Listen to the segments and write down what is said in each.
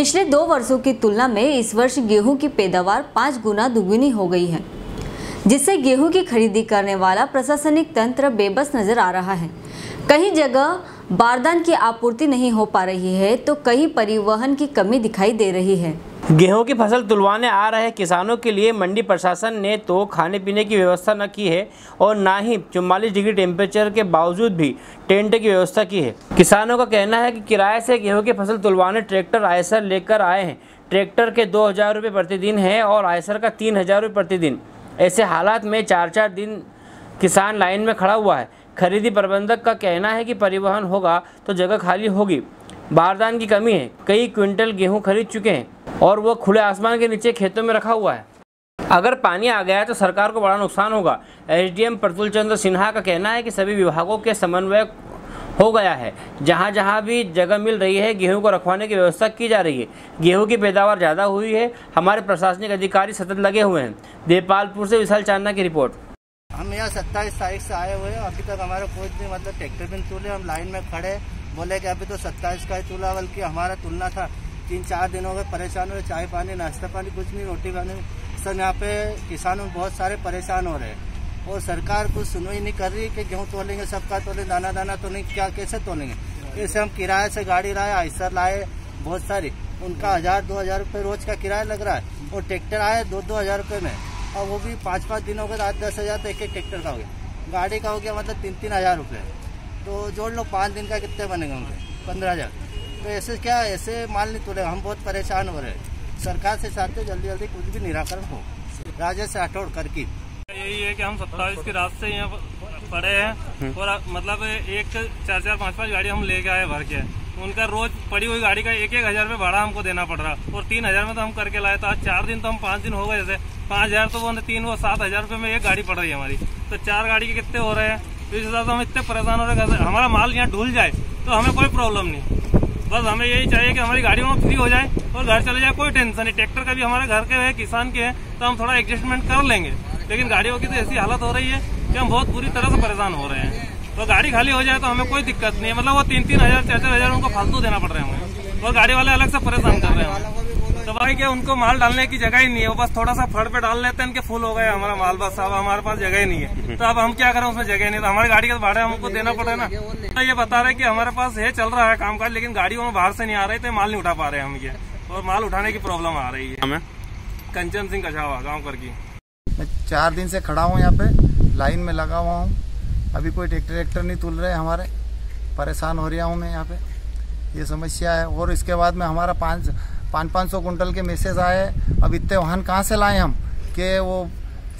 पिछले दो वर्षों की तुलना में इस वर्ष गेहूँ की पैदावार पाँच गुना दुगुनी हो गई है, जिससे गेहूँ की खरीदी करने वाला प्रशासनिक तंत्र बेबस नज़र आ रहा है। कई जगह बारदान की आपूर्ति नहीं हो पा रही है तो कहीं परिवहन की कमी दिखाई दे रही है। गेहूँ की फ़सल तुलवाने आ रहे किसानों के लिए मंडी प्रशासन ने तो खाने पीने की व्यवस्था न की है और ना ही चुम्बालीस डिग्री टेम्परेचर के बावजूद भी टेंट की व्यवस्था की है। किसानों का कहना है कि किराए से गेहूँ की फ़सल तुलवाने ट्रैक्टर आयसर लेकर आए हैं। ट्रैक्टर के दो हज़ार रुपये प्रतिदिन है और आयसर का तीन हज़ार रुपये प्रतिदिन। ऐसे हालात में चार चार दिन किसान लाइन में खड़ा हुआ है। खरीदी प्रबंधक का कहना है कि परिवहन होगा तो जगह खाली होगी। बारदान की कमी है। कई क्विंटल गेहूँ खरीद चुके हैं। और वो खुले आसमान के नीचे खेतों में रखा हुआ है। अगर पानी आ गया है तो सरकार को बड़ा नुकसान होगा। एसडीएम प्रफुल्ल चंद्र सिन्हा का कहना है कि सभी विभागों के समन्वय हो गया है। जहाँ जहाँ भी जगह मिल रही है, गेहूँ को रखवाने की व्यवस्था की जा रही है। गेहूँ की पैदावार ज़्यादा हुई है। हमारे प्रशासनिक अधिकारी सतत लगे हुए हैं। देपालपुर से विशाल चांदना की रिपोर्ट। हम यहाँ सत्ताईस तारीख से आए हुए हैं। अभी तक हमारा कोई नहीं मतलब ट्रैक्टर भी तूले। हम लाइन में खड़े। बोले कि अभी तो सत्ताईस का ही तुला, बल्कि हमारा तुलना था। तीन चार दिन हो गए, परेशान हो रहे, चाय पानी, नाश्ता पानी, कुछ नहीं, रोटी पानी। सर यहाँ पे किसान बहुत सारे परेशान हो रहे हैं। और सरकार कुछ सुनवाई नहीं कर रही कि गेहूँ तोलेंगे, सबका तोले दाना दाना तो नहीं क्या, कैसे तोलेंगे? ऐसे हम किराए से गाड़ी लाए, आइसर लाए, बहुत सारी। उनका हज़ार, दो हज़ार रुपये रोज का किराया लग रहा है। और ट्रैक्टर आए, दो दो हज़ार रुपये में। और वो भी पाँच पाँच दिन हो गए आठ दस हज़ार तो एक एक ट्रैक्टर का हो गया। गाड़ी का हो गया मतलब तीन तीन हज़ार रुपये। तो जोड़ लो पाँच दिन का कितने बनेंगे उनके? पंद्रह हज़ार। तो ऐसे क्या ऐसे माल नहीं तोड़ेगा हम बहुत परेशान हो रहे हैं। सरकार से चाहते जल्दी जल्दी कुछ भी निराकरण हो। राजेश राठौड़ करकी। यही है कि हम सत्ताईस की रात से यहाँ पड़े हैं और मतलब एक चार चार पाँच पाँच गाड़ी हम लेके आए भर के। उनका रोज पड़ी हुई गाड़ी का एक एक हज़ार रुपये भाड़ा हमको देना पड़ रहा और तीन हज़ार में तो हम करके लाए तो आज चार दिन तो हम पाँच दिन हो गए जैसे। पाँच हज़ार तो वो तीन वो सात हज़ार रुपये में एक गाड़ी पड़ रही है हमारी। तो चार गाड़ी के कितने हो रहे हैं? तो इस हिसाब से हम इतने परेशान हो रहे हैं हमारा माल यहाँ ढूल जाए तो हमें कोई प्रॉब्लम नहीं। बस हमें यही चाहिए कि हमारी गाड़ी वहाँ फ्री हो जाए और घर चले जाए, कोई टेंशन नहीं। ट्रैक्टर का भी हमारे घर के है, किसान के हैं तो हम थोड़ा एडजस्टमेंट कर लेंगे। लेकिन गाड़ियों की तो ऐसी हालत हो रही है कि हम बहुत बुरी तरह से परेशान हो रहे हैं। तो गाड़ी खाली हो जाए तो हमें कोई दिक्कत नहीं है। मतलब वो तीन तीन हज़ार चार चार हज़ार उनको फालतू देना पड़ रहा है हमें और गाड़ी वाले अलग से परेशान कर रहे हैं तो भाई क्या उनको माल डालने की जगह ही नहीं है? वो बस थोड़ा सा फड़ पे डाल लेते हैं इनके फुल हो गए हमारा माल बस। अब हमारे पास जगह ही नहीं है। तो अब हम क्या करें उसमें जगह नहीं तो हमारी गाड़ी का भाड़ा हमको देना पड़े ना। तो ये बता रहे कि हमारे पास है चल रहा है काम काज लेकिन गाड़ियों में बाहर से नहीं आ रहे थे माल नहीं उठा पा रहे हम ये। और माल उठाने की प्रॉब्लम आ रही है। हमें? कंचन सिंह कछावा गाँव कर की मैं चार दिन से खड़ा हूँ यहाँ पे लाइन में लगा हुआ हूँ। अभी कोई ट्रैक्टर ट्रैक्टर नहीं तुल रहे हमारे। परेशान हो रहा हूँ मैं यहाँ पे। ये समस्या है। और इसके बाद में हमारा पाँच पाँच पाँच सौ कुंटल के मैसेज आए। अब इतने वाहन कहाँ से लाए हम? कि वो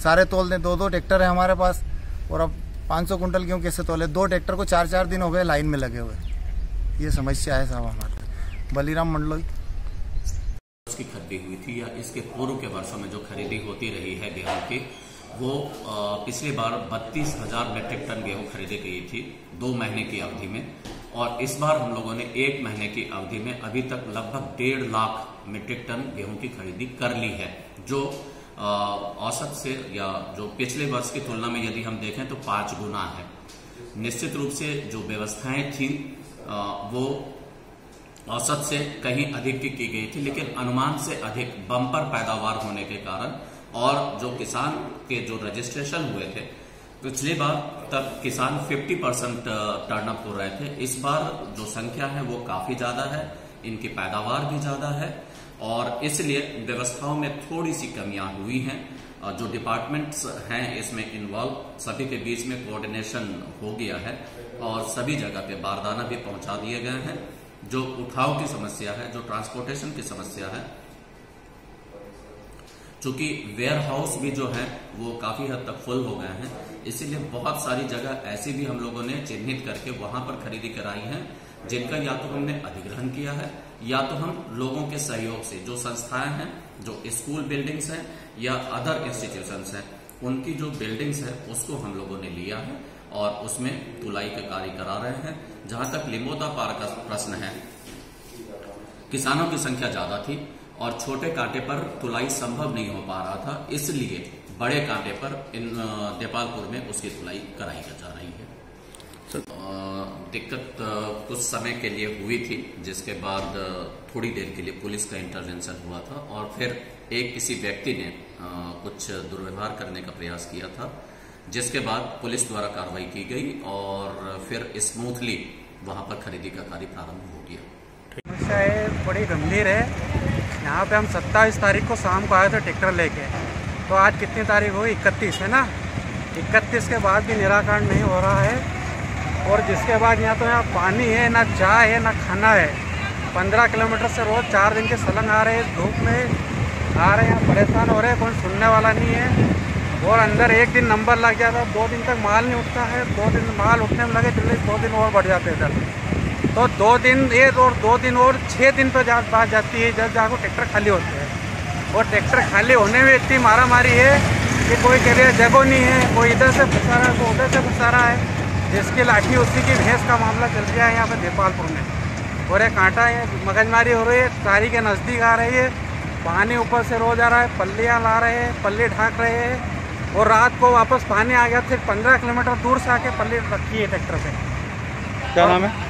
सारे तोल दें दो दो ट्रैक्टर है हमारे पास। और अब पाँच सौ कुंटल क्यों कैसे तोले? दो ट्रैक्टर को चार चार दिन हो गए लाइन में लगे हुए। ये समस्या है साहब हमारे बलीराम मंडलोई। की खरीदी हुई थी या इसके पूर्व के वर्षों में जो खरीदी होती रही है गेहूँ की वो पिछली बार बत्तीस हज़ार मेट्रिक टन गेहूँ खरीदी गई थी, दो महीने की अवधि में। और इस बार हम लोगों ने एक महीने की अवधि में अभी तक लगभग डेढ़ लाख मीट्रिक टन गेहूँ की खरीदी कर ली है, जो औसत से या जो पिछले वर्ष की तुलना में यदि हम देखें तो पाँच गुना है। निश्चित रूप से जो व्यवस्थाएँ थी वो औसत से कहीं अधिक की की गई थी, लेकिन अनुमान से अधिक बम्पर पैदावार होने के कारण और जो किसान के जो रजिस्ट्रेशन हुए थे, पिछली बार तक किसान 50 परसेंट टर्न अप हो रहे थे। इस बार जो संख्या है वो काफ़ी ज़्यादा है, इनकी पैदावार भी ज़्यादा है और इसलिए व्यवस्थाओं में थोड़ी सी कमियाँ हुई हैं। जो डिपार्टमेंट्स हैं, इसमें इन्वॉल्व सभी के बीच में कोऑर्डिनेशन हो गया है और सभी जगह पे बारदाना भी पहुँचा दिए गए हैं। जो उठाव की समस्या है, जो ट्रांसपोर्टेशन की समस्या है चूँकि वेयर हाउस भी जो है, वो काफ़ी हद तक फुल हो गए हैं। इसीलिए बहुत सारी जगह ऐसी भी हम लोगों ने चिन्हित करके वहाँ पर खरीदी कराई है, जिनका या तो हमने अधिग्रहण किया है, या तो हम लोगों के सहयोग से, जो संस्थाएँ हैं, जो स्कूल बिल्डिंग्स हैं, या अदर इंस्टीट्यूशन हैं, उनकी जो बिल्डिंग्स है, उसको हम लोगों ने लिया है और उसमें तुलाई का कार्य करा रहे हैं। जहाँ तक लिमोदा पार का प्रश्न है, किसानों की संख्या ज़्यादा थी और छोटे कांटे पर तुलाई संभव नहीं हो पा रहा था इसलिए बड़े कांटे पर इन देपालपुर में उसकी तुलाई कराई जा रही है। दिक्कत कुछ समय के लिए हुई थी जिसके बाद थोड़ी देर के लिए पुलिस का इंटरवेंशन हुआ था और फिर एक किसी व्यक्ति ने कुछ दुर्व्यवहार करने का प्रयास किया था जिसके बाद पुलिस द्वारा कार्रवाई की गई और फिर स्मूथली वहाँ पर खरीदी का कार्य प्रारंभ हो गया। समस्या बड़ी गंभीर है। यहाँ पे हम 27 तारीख को शाम को आए थे ट्रैक्टर लेके। तो आज कितनी तारीख हुई? इकतीस, है ना? इकतीस के बाद भी निराकरण नहीं हो रहा है। और जिसके बाद यहाँ तो यहाँ पानी है, ना चाय है, ना खाना है। पंद्रह किलोमीटर से रोज़ चार दिन के सलंग आ रहे हैं, धूप में आ रहे हैं, परेशान हो रहे हैं, कोई सुनने वाला नहीं है। और अंदर एक दिन नंबर लग जाता दो दिन तक माल नहीं उठता है, दो दिन माल उठने में लगे चलिए दो दिन और बढ़ जाते हैं इधर। तो दो दिन ये और दो दिन और छः दिन पर जा, बात जाती है, जब जाकर ट्रैक्टर खाली होते हैं। और ट्रैक्टर खाली होने में इतनी मारा मारी है कि कोई कह रहा जगह नहीं है, कोई इधर से फंसा रहा है, कोई उधर से फंसा रहा है। जिसकी लाठी, उसी की भैंस का मामला चल गया है यहाँ पे नेपालपुर में। और एक कांटा है, मगजमारी हो रही है तारी के नज़दीक आ रही है। पानी ऊपर से रोज आ रहा है, पल्लियाँ ला रहे हैं, पल्ली ढाक रहे हैं। और रात को वापस पानी आ गया, फिर पंद्रह किलोमीटर दूर से आके पल्ली रखी है ट्रैक्टर पे। क्या नाम है?